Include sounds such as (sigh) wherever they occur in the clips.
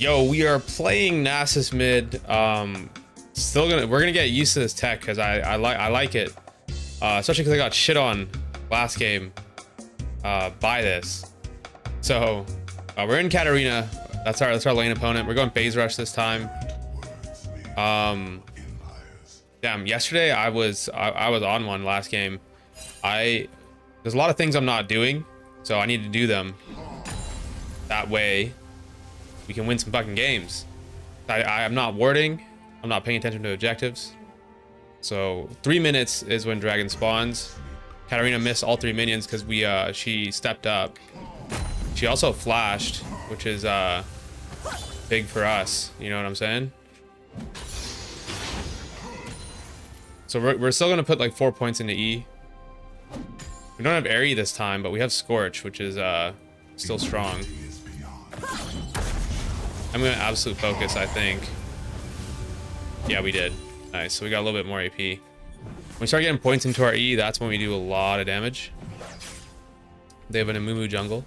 Yo, we are playing Nasus mid. Um, still gonna we're gonna get used to this tech because I I like I like it, uh, especially because I got shit on last game uh, by this. So uh, we're in Katarina. That's our that's our lane opponent. We're going phase rush this time. Um, damn. Yesterday I was I, I was on one last game. I there's a lot of things I'm not doing, so I need to do them. That way we can win some fucking games. I, I am not warding. I'm not paying attention to objectives. So three minutes is when dragon spawns. Katarina missed all three minions because we uh she stepped up. She also flashed, which is uh big for us. You know what I'm saying? So we're, we're still gonna put like four points into E. We don't have Aery this time, but we have Scorch, which is uh still strong. I'm gonna absolute focus, I think. Yeah, we did. Nice. So we got a little bit more AP. When we start getting points into our E, that's when we do a lot of damage. They have an Amumu jungle.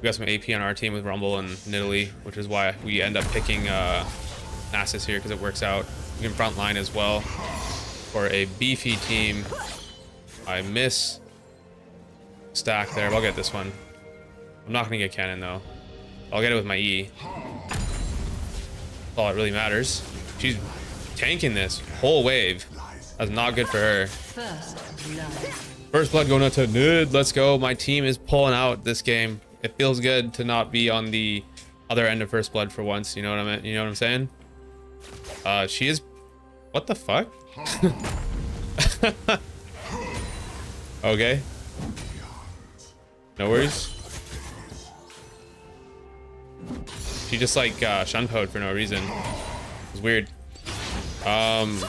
We got some AP on our team with Rumble and Nidalee, which is why we end up picking uh, Nasus here because it works out. We can front line as well. For a beefy team, I miss stack there. but I'll get this one. I'm not gonna get cannon though. I'll get it with my E. All that really matters. She's tanking this whole wave. That's not good for her. First blood going out to Nid. Let's go. My team is pulling out this game. It feels good to not be on the other end of first blood for once. You know what I mean? You know what I'm saying? Uh, she is. What the fuck? (laughs) okay. No worries. She just like uh, shunpoed for no reason. It's weird. Um,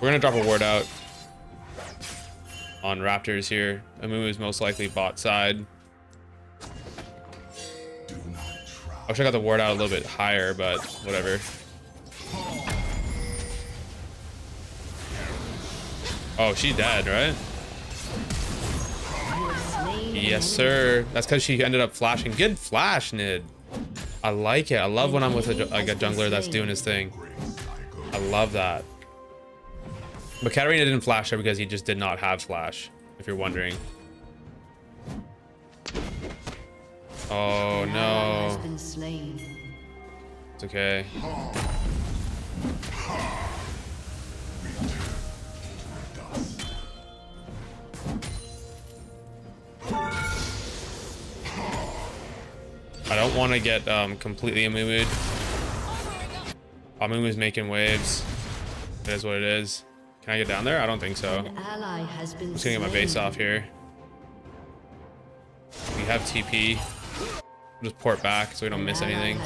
we're gonna drop a ward out on Raptors here. Amumu is most likely bot side. I wish I got the ward out a little bit higher, but whatever. Oh, she's dead, right? Yes, sir. That's because she ended up flashing. Good flash, Nid. I like it. I love when I'm with a, like a jungler that's doing his thing. I love that. But Katarina didn't flash her because he just did not have flash, if you're wondering. Oh no. It's okay. Don't want to get um, completely Amumu'd. Amumu's making waves. It is what it is. Can I get down there? I don't think so. I'm just gonna get my base off here. We have TP. just port back so we don't miss anything.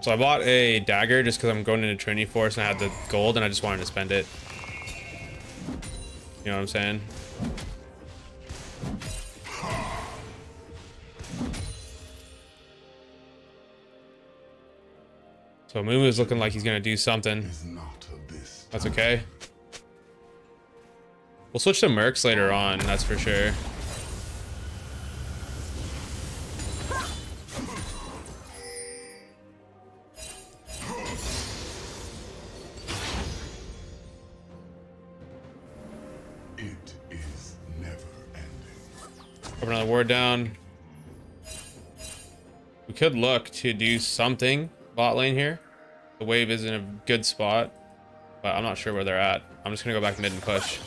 So I bought a dagger just because I'm going into Trinity Force and I had the gold and I just wanted to spend it. You know what I'm saying? So Mumu is looking like he's gonna do something. That's okay. We'll switch to Mercs later on, that's for sure. It is never ending. Put another ward down. We could look to do something bot lane here. The wave is in a good spot, but I'm not sure where they're at. I'm just gonna go back mid and push.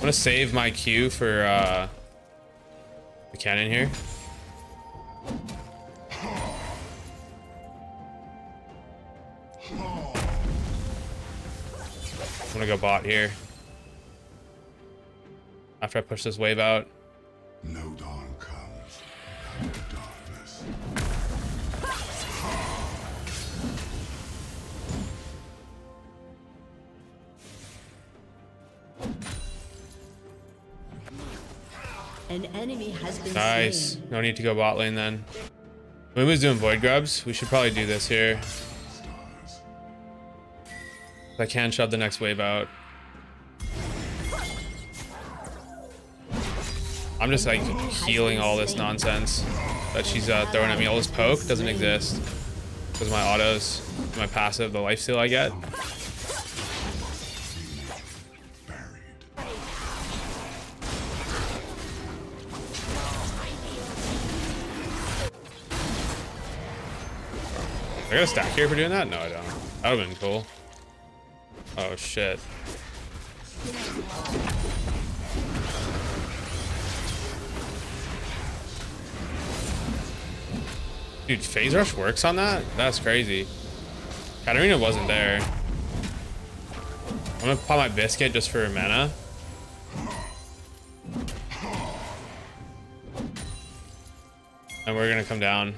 I'm gonna save my Q for uh, the cannon here. I'm gonna go bot here. After I push this wave out. No dawn comes. No darkness. An enemy has been Nice. slain. No need to go bot lane then. Mumu's doing void grubs. We should probably do this here. Stars. I can shove the next wave out. I'm just like healing all this nonsense that she's uh, throwing at me. All this poke doesn't exist because my autos, my passive, the life steal I get. I got a stack here for doing that? No, I don't. That would've been cool. Oh shit. Dude, phase rush works on that? That's crazy. Katarina wasn't there. I'm gonna pop my biscuit just for mana. And we're gonna come down.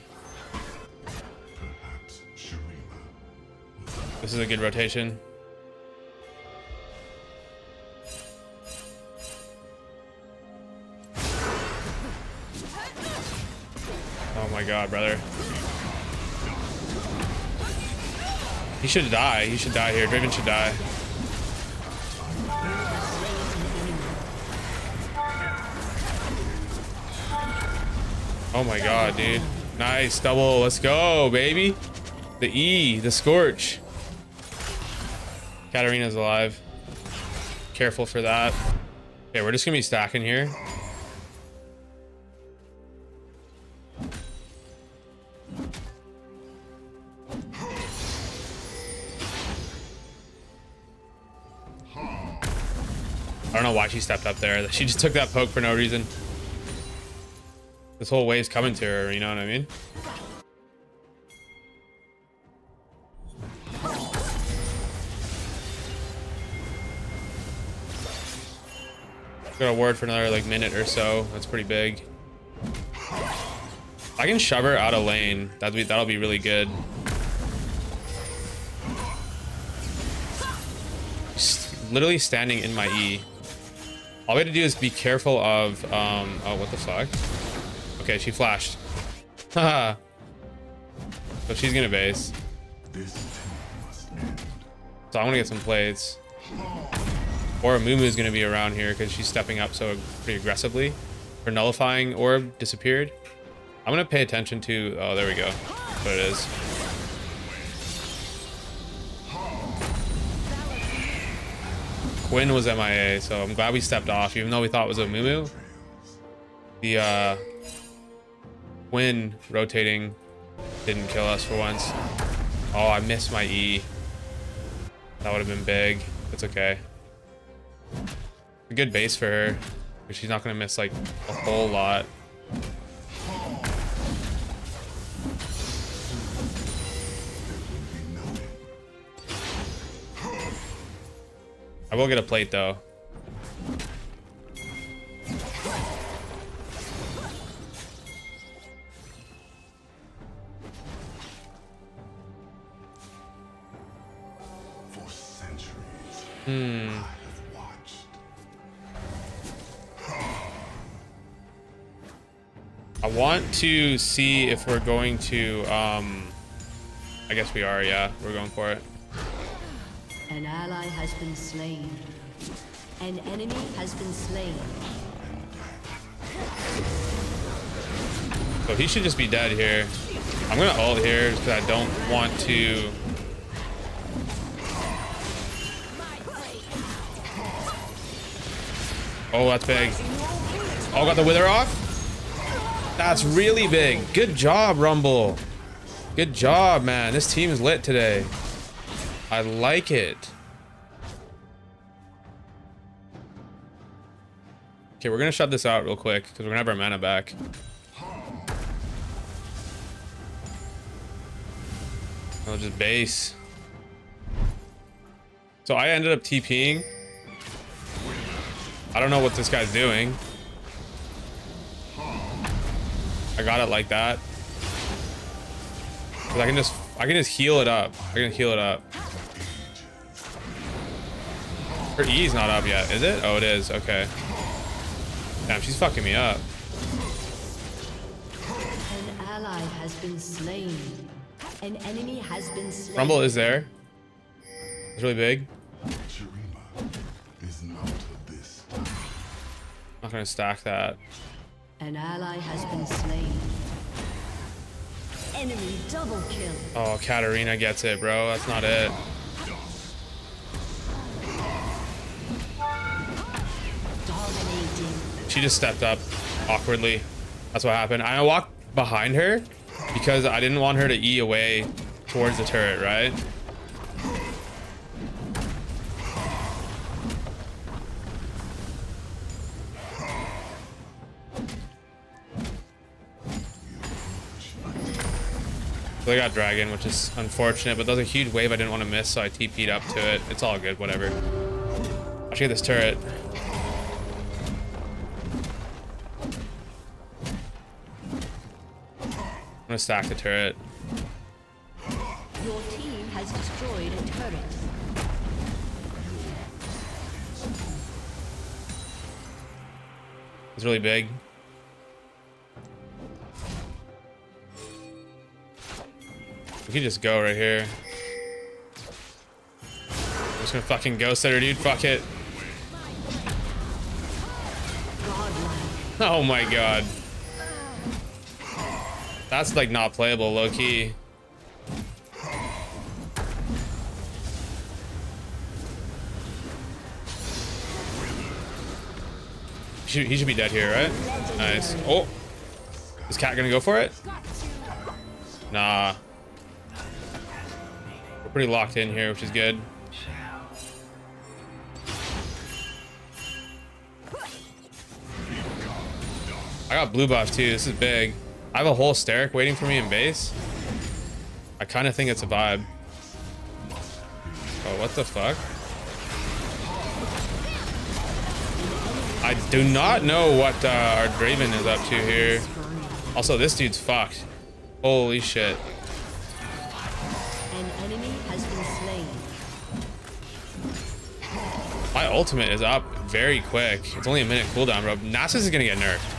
This is a good rotation. My god, brother. He should die. He should die here. Draven should die. Oh my god, dude. Nice double. Let's go, baby. The E, the Scorch. Katarina's alive. Careful for that. Okay, we're just gonna be stacking here. Know why she stepped up there. She just took that poke for no reason. This whole wave's coming to her, you know what I mean? Got a ward for another like minute or so. That's pretty big. I can shove her out of lane. That'll be that'll be really good. Literally standing in my E. All we have to do is be careful of um oh what the fuck? Okay, she flashed. (laughs) Haha. so she's gonna base. This too must end. So I want to get some plates. Or Mumu's gonna be around here because she's stepping up so pretty aggressively. Her nullifying orb disappeared. I'm gonna pay attention to. Oh, there we go. That's what it is. Quinn was MIA, so I'm glad we stepped off, even though we thought it was a Mumu. The uh, Quinn rotating didn't kill us for once. Oh, I missed my E. That would have been big. It's okay. A good base for her. She's not gonna miss like a whole lot. I will get a plate though. For centuries, Hmm. I. I want to see if we're going to, um, I guess we are, yeah, we're going for it. An ally has been slain. An enemy has been slain. So he should just be dead here. I'm gonna ult here because I don't want to. Oh, that's big. Oh, got the wither off? That's really big. Good job, Rumble. Good job, man. This team is lit today. I like it. Okay, we're gonna shut this out real quick because we're gonna have our mana back. I'll just base. So I ended up TPing. I don't know what this guy's doing. I got it like that. I can just I can just heal it up. I can heal it up. Her E's not up yet, is it? Oh, it is. Okay. Damn, she's fucking me up. An ally has been slain. An enemy has been slain. Rumble is there. It's really big. Is not this time. Not gonna stack that. An ally has been slain. Enemy double kill. Oh, Katarina gets it, bro. That's not it. She just stepped up awkwardly. That's what happened. I walked behind her because I didn't want her to E away towards the turret, right? So they got dragon, which is unfortunate, but that was a huge wave I didn't want to miss, so I TP'd up to it. It's all good, whatever. I should get this turret. Gonna stack the turret. Your team has destroyed a turret. It's really big. We could just go right here. I'm just gonna fucking ghost her, dude. Fuck it. Oh my god. That's like not playable, low key. He should, he should be dead here, right? Nice. Oh. Is Cat gonna go for it? Nah. We're pretty locked in here, which is good. I got blue buff too. This is big. I have a whole Sterak waiting for me in base. I kind of think it's a vibe. Oh, what the fuck? I do not know what uh, our Draven is up to here. Also, this dude's fucked. Holy shit. An enemy has been slain. My ultimate is up very quick. It's only a minute cooldown, bro. Nasus is gonna get nerfed.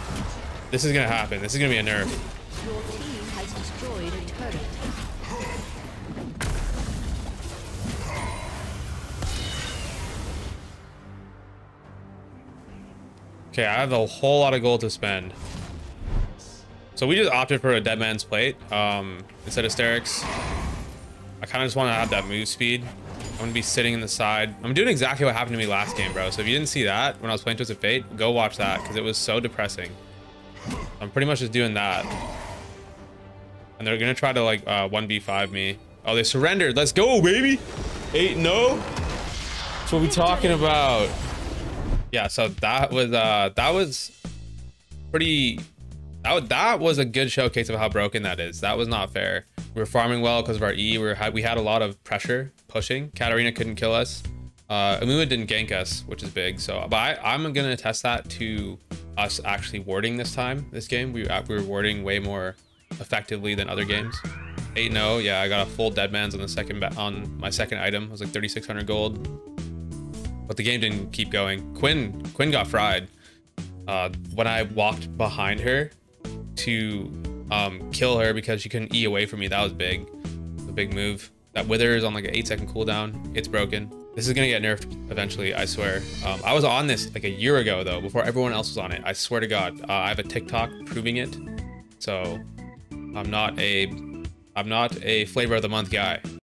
This is gonna happen. This is gonna be a nerf. Your team has destroyed a turret. Okay, I have a whole lot of gold to spend. So we just opted for a dead man's plate um, instead of Sterak's. I kind of just want to have that move speed. I'm going to be sitting in the side. I'm doing exactly what happened to me last game, bro. So if you didn't see that when I was playing Twisted Fate, go watch that because it was so depressing. I'm pretty much just doing that. And they're going to try to like uh, 1v5 me. Oh, they surrendered. Let's go, baby. 8 no. That's what we talking about yeah so that was uh that was pretty that, was- that was a good showcase of how broken that is that was not fair we were farming well because of our e we were had we had a lot of pressure pushing katarina couldn't kill us uh Amumu didn't gank us which is big so but I, i'm gonna test that to us actually warding this time this game we, uh, we were warding way more effectively than other games 8 no yeah i got a full dead man's on the second on my second item it was like 3600 gold but the game didn't keep going. Quinn Quinn got fried. Uh, when I walked behind her to um, kill her because she couldn't E away from me, that was big. A big move. That wither is on like an eight second cooldown. It's broken. This is gonna get nerfed eventually, I swear. Um, I was on this like a year ago though, before everyone else was on it. I swear to God, uh, I have a TikTok proving it. So I'm not a I'm not a flavor of the month guy.